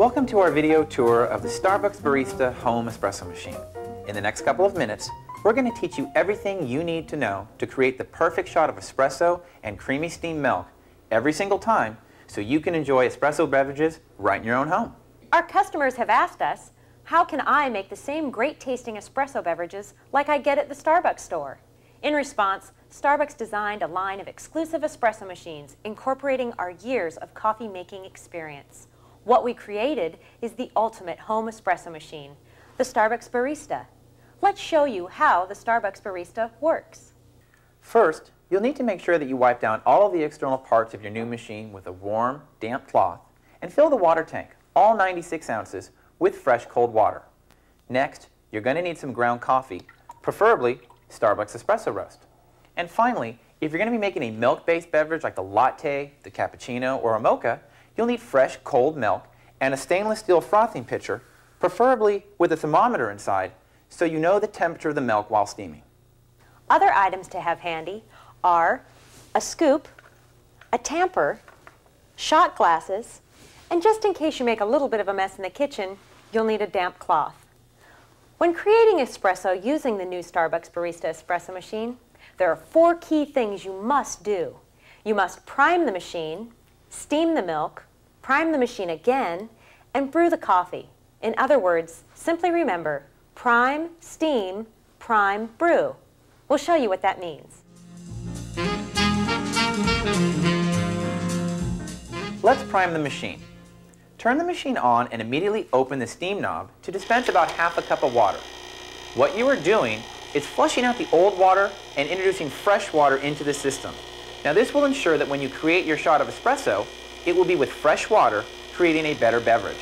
Welcome to our video tour of the Starbucks Barista Home Espresso Machine. In the next couple of minutes, we're going to teach you everything you need to know to create the perfect shot of espresso and creamy steamed milk every single time so you can enjoy espresso beverages right in your own home. Our customers have asked us, how can I make the same great tasting espresso beverages like I get at the Starbucks store? In response, Starbucks designed a line of exclusive espresso machines incorporating our years of coffee making experience. What we created is the ultimate home espresso machine, the Starbucks Barista. Let's show you how the Starbucks Barista works. First, you'll need to make sure that you wipe down all of the external parts of your new machine with a warm, damp cloth and fill the water tank, all 96 ounces, with fresh cold water. Next, you're going to need some ground coffee, preferably Starbucks Espresso Roast. And finally, if you're going to be making a milk-based beverage like the latte, the cappuccino, or a mocha, you'll need fresh cold milk and a stainless steel frothing pitcher, preferably with a thermometer inside, so you know the temperature of the milk while steaming. Other items to have handy are a scoop, a tamper, shot glasses, and just in case you make a little bit of a mess in the kitchen, you'll need a damp cloth. When creating espresso using the new Starbucks Barista Espresso machine, there are four key things you must do. You must prime the machine, steam the milk, prime the machine again, and brew the coffee. In other words, simply remember, prime, steam, prime, brew. We'll show you what that means. Let's prime the machine. Turn the machine on and immediately open the steam knob to dispense about half a cup of water. What you are doing is flushing out the old water and introducing fresh water into the system. Now this will ensure that when you create your shot of espresso, it will be with fresh water, creating a better beverage.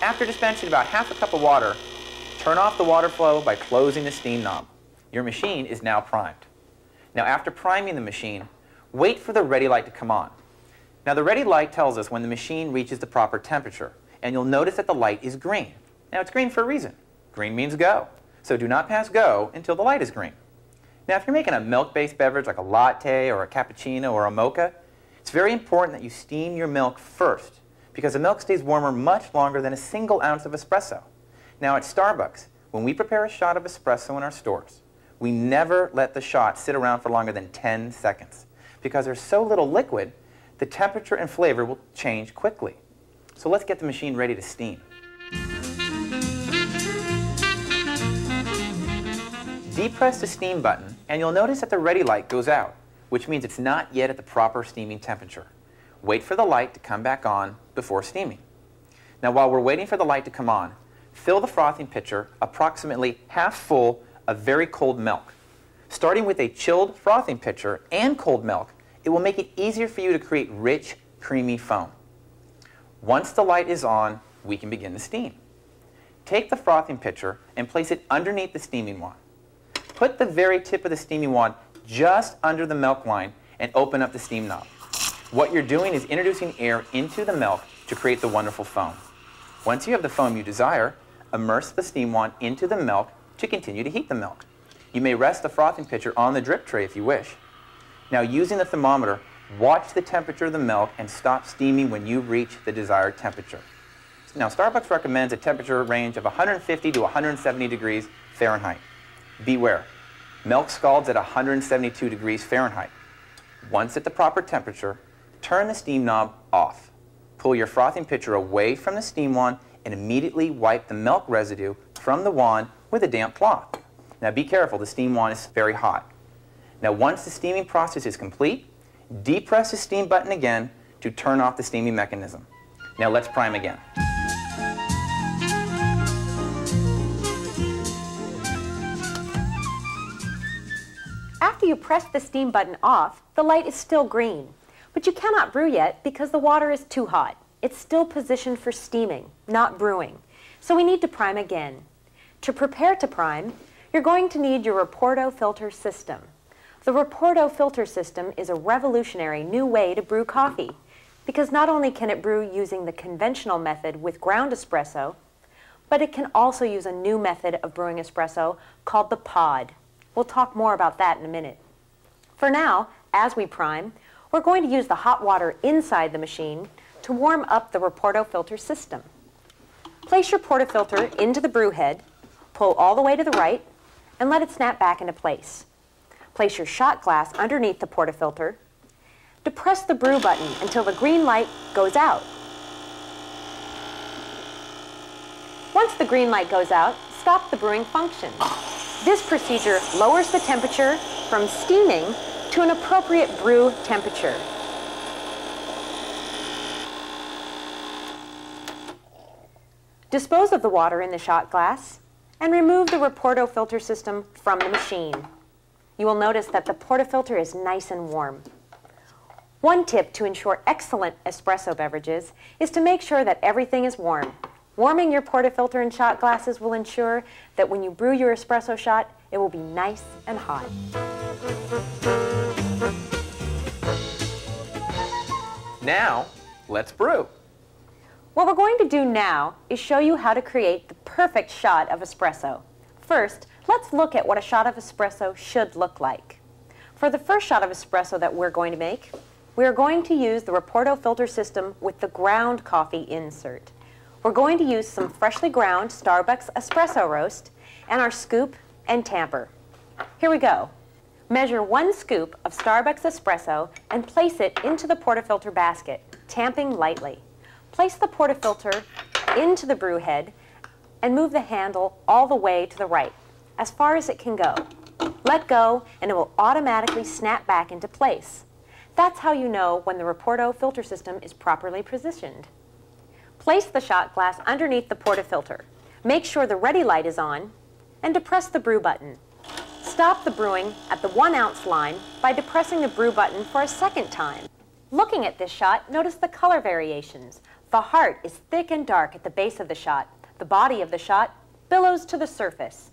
After dispensing about half a cup of water, turn off the water flow by closing the steam knob. Your machine is now primed. Now after priming the machine, wait for the ready light to come on. Now the ready light tells us when the machine reaches the proper temperature, and you'll notice that the light is green. Now it's green for a reason. Green means go. So do not pass go until the light is green. Now if you're making a milk-based beverage like a latte or a cappuccino or a mocha, it's very important that you steam your milk first because the milk stays warmer much longer than a single ounce of espresso. Now at Starbucks, when we prepare a shot of espresso in our stores, we never let the shot sit around for longer than 10 seconds because there's so little liquid the temperature and flavor will change quickly. So let's get the machine ready to steam. Depress the steam button and you'll notice that the ready light goes out, which means it's not yet at the proper steaming temperature. Wait for the light to come back on before steaming. Now while we're waiting for the light to come on, fill the frothing pitcher approximately half full of very cold milk. Starting with a chilled frothing pitcher and cold milk, it will make it easier for you to create rich, creamy foam. Once the light is on, we can begin the steam. Take the frothing pitcher and place it underneath the steaming wand. Put the very tip of the steaming wand just under the milk line and open up the steam knob. What you're doing is introducing air into the milk to create the wonderful foam. Once you have the foam you desire, immerse the steam wand into the milk to continue to heat the milk. You may rest the frothing pitcher on the drip tray if you wish. Now using the thermometer, watch the temperature of the milk and stop steaming when you reach the desired temperature. Now Starbucks recommends a temperature range of 150 to 170 degrees Fahrenheit. Beware, milk scalds at 172 degrees Fahrenheit. Once at the proper temperature, turn the steam knob off. Pull your frothing pitcher away from the steam wand and immediately wipe the milk residue from the wand with a damp cloth. Now be careful, the steam wand is very hot. Now once the steaming process is complete, depress the steam button again to turn off the steaming mechanism. Now let's prime again. You press the steam button off, the light is still green. But you cannot brew yet because the water is too hot. It's still positioned for steaming, not brewing. So we need to prime again. To prepare to prime, you're going to need your Raporto filter system. The Raporto filter system is a revolutionary new way to brew coffee because not only can it brew using the conventional method with ground espresso, but it can also use a new method of brewing espresso called the pod. We'll talk more about that in a minute. For now, as we prime, we're going to use the hot water inside the machine to warm up the Raporto filter system. Place your portafilter into the brew head, pull all the way to the right, and let it snap back into place. Place your shot glass underneath the portafilter. Depress the brew button until the green light goes out. Once the green light goes out, stop the brewing function. This procedure lowers the temperature from steaming to an appropriate brew temperature. Dispose of the water in the shot glass and remove the Raporto filter system from the machine. You will notice that the portafilter is nice and warm. One tip to ensure excellent espresso beverages is to make sure that everything is warm. Warming your portafilter and shot glasses will ensure that when you brew your espresso shot, it will be nice and hot. Now, let's brew. What we're going to do now is show you how to create the perfect shot of espresso. First, let's look at what a shot of espresso should look like. For the first shot of espresso that we're going to make, we are going to use the Raporto filter system with the ground coffee insert. We're going to use some freshly ground Starbucks espresso roast and our scoop and tamper. Here we go. Measure one scoop of Starbucks espresso and place it into the portafilter basket, tamping lightly. Place the portafilter into the brew head and move the handle all the way to the right, as far as it can go. Let go and it will automatically snap back into place. That's how you know when the Raporto filter system is properly positioned. Place the shot glass underneath the portafilter. Make sure the ready light is on and depress the brew button. Stop the brewing at the one ounce line by depressing the brew button for a second time. Looking at this shot, notice the color variations. The heart is thick and dark at the base of the shot. The body of the shot billows to the surface.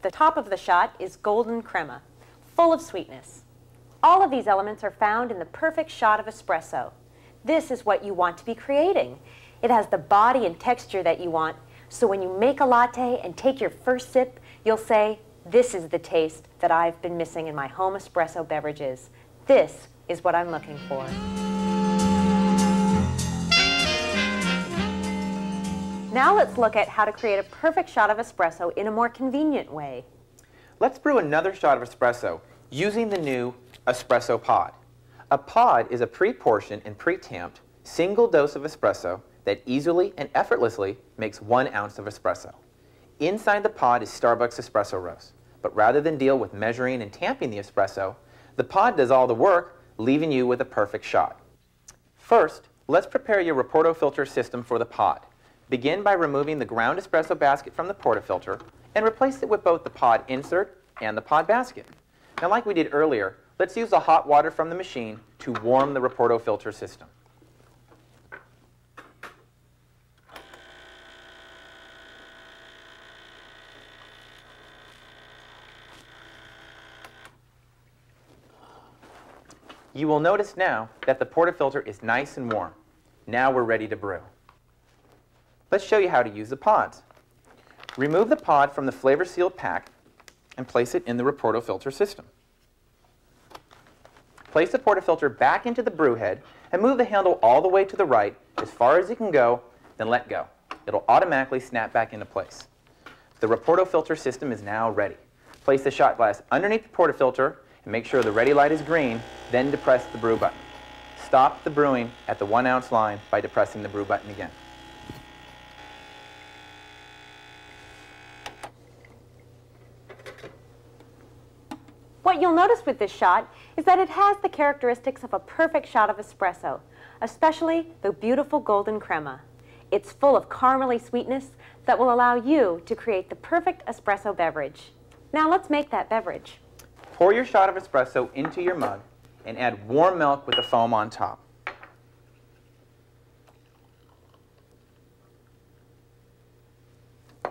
The top of the shot is golden crema, full of sweetness. All of these elements are found in the perfect shot of espresso. This is what you want to be creating. It has the body and texture that you want, so when you make a latte and take your first sip, you'll say, this is the taste that I've been missing in my home espresso beverages. This is what I'm looking for. Now let's look at how to create a perfect shot of espresso in a more convenient way. Let's brew another shot of espresso using the new espresso pod. A pod is a pre-portioned and pre-tamped single dose of espresso that easily and effortlessly makes one ounce of espresso. Inside the pod is Starbucks espresso roast, but rather than deal with measuring and tamping the espresso, the pod does all the work, leaving you with a perfect shot. First, let's prepare your Raporto filter system for the pod. Begin by removing the ground espresso basket from the portafilter and replace it with both the pod insert and the pod basket. Now like we did earlier, let's use the hot water from the machine to warm the Raporto filter system. You will notice now that the portafilter is nice and warm. Now we're ready to brew. Let's show you how to use the pods. Remove the pod from the flavor sealed pack and place it in the Raporto filter system. Place the portafilter back into the brew head and move the handle all the way to the right as far as you can go, then let go. It'll automatically snap back into place. The Raporto filter system is now ready. Place the shot glass underneath the portafilter make sure the ready light is green, then depress the brew button. Stop the brewing at the one ounce line by depressing the brew button again. What you'll notice with this shot is that it has the characteristics of a perfect shot of espresso, especially the beautiful golden crema. It's full of caramely sweetness that will allow you to create the perfect espresso beverage. Now let's make that beverage. Pour your shot of espresso into your mug and add warm milk with the foam on top.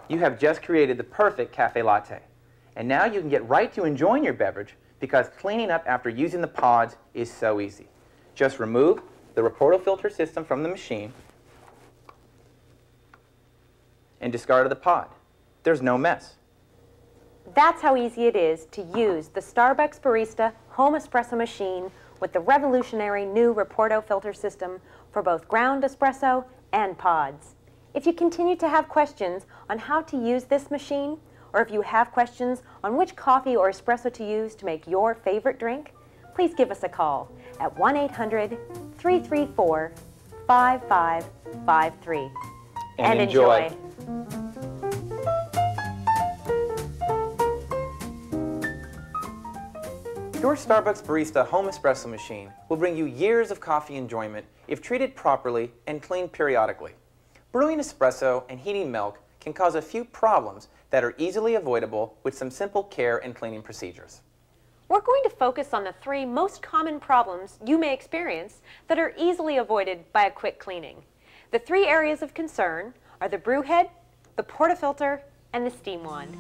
You have just created the perfect cafe latte. And now you can get right to enjoying your beverage because cleaning up after using the pods is so easy. Just remove the Raporto filter system from the machine and discard the pod. There's no mess. That's how easy it is to use the Starbucks Barista home espresso machine with the revolutionary new Raporto filter system for both ground espresso and pods. If you continue to have questions on how to use this machine, or if you have questions on which coffee or espresso to use to make your favorite drink, please give us a call at 1-800-334-5553. And enjoy. Your Starbucks Barista Home Espresso machine will bring you years of coffee enjoyment if treated properly and cleaned periodically. Brewing espresso and heating milk can cause a few problems that are easily avoidable with some simple care and cleaning procedures. We're going to focus on the three most common problems you may experience that are easily avoided by a quick cleaning. The three areas of concern are the brew head, the portafilter, and the steam wand.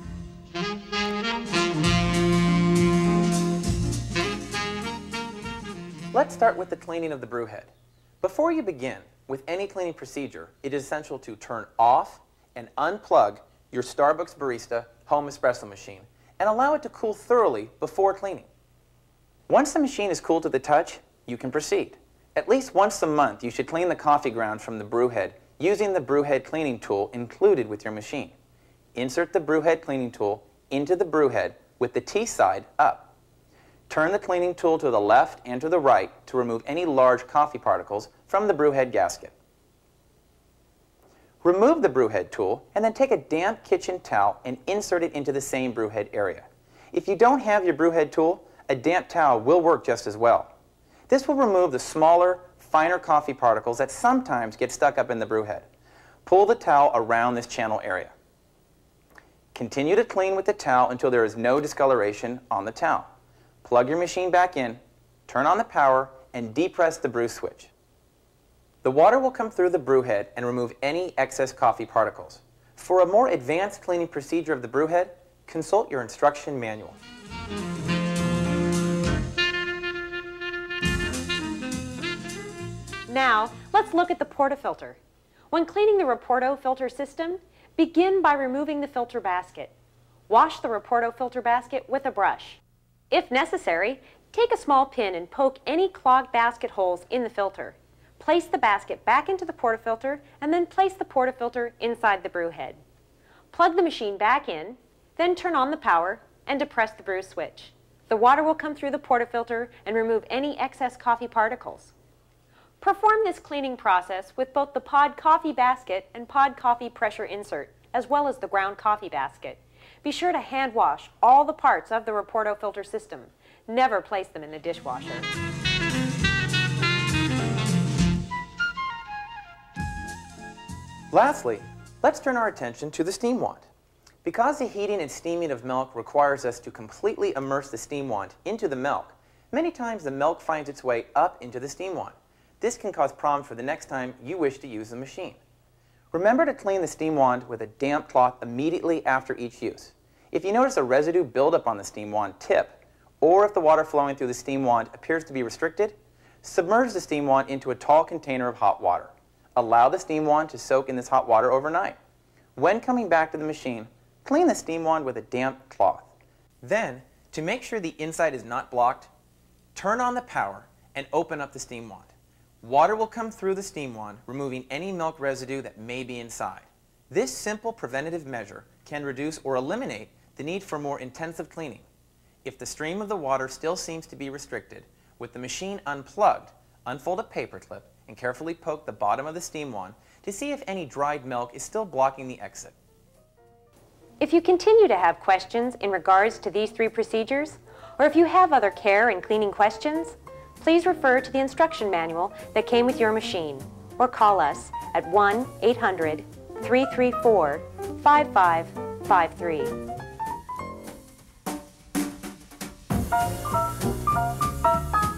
Let's start with the cleaning of the brew head. Before you begin with any cleaning procedure, it is essential to turn off and unplug your Starbucks Barista home espresso machine and allow it to cool thoroughly before cleaning. Once the machine is cool to the touch, you can proceed. At least once a month, you should clean the coffee ground from the brew head using the brew head cleaning tool included with your machine. Insert the brew head cleaning tool into the brew head with the T side up. Turn the cleaning tool to the left and to the right to remove any large coffee particles from the brew head gasket. Remove the brew head tool and then take a damp kitchen towel and insert it into the same brew head area. If you don't have your brew head tool, a damp towel will work just as well. This will remove the smaller, finer coffee particles that sometimes get stuck up in the brew head. Pull the towel around this channel area. Continue to clean with the towel until there is no discoloration on the towel. Plug your machine back in, turn on the power, and depress the brew switch. The water will come through the brew head and remove any excess coffee particles. For a more advanced cleaning procedure of the brew head, consult your instruction manual. Now, let's look at the portafilter. When cleaning the Raporto filter system, begin by removing the filter basket. Wash the Raporto filter basket with a brush. If necessary, take a small pin and poke any clogged basket holes in the filter. Place the basket back into the portafilter and then place the portafilter inside the brew head. Plug the machine back in, then turn on the power and depress the brew switch. The water will come through the portafilter and remove any excess coffee particles. Perform this cleaning process with both the pod coffee basket and pod coffee pressure insert, as well as the ground coffee basket. Be sure to hand wash all the parts of the Raporto filter system. Never place them in the dishwasher. Lastly, let's turn our attention to the steam wand. Because the heating and steaming of milk requires us to completely immerse the steam wand into the milk, many times the milk finds its way up into the steam wand. This can cause problems for the next time you wish to use the machine. Remember to clean the steam wand with a damp cloth immediately after each use. If you notice a residue buildup on the steam wand tip, or if the water flowing through the steam wand appears to be restricted, submerge the steam wand into a tall container of hot water. Allow the steam wand to soak in this hot water overnight. When coming back to the machine, clean the steam wand with a damp cloth. Then, to make sure the inside is not blocked, turn on the power and open up the steam wand. Water will come through the steam wand, removing any milk residue that may be inside. This simple preventative measure can reduce or eliminate the need for more intensive cleaning. If the stream of the water still seems to be restricted, with the machine unplugged, unfold a paper clip and carefully poke the bottom of the steam wand to see if any dried milk is still blocking the exit. If you continue to have questions in regards to these three procedures, or if you have other care and cleaning questions, please refer to the instruction manual that came with your machine or call us at 1-800-334-5553. Thank you.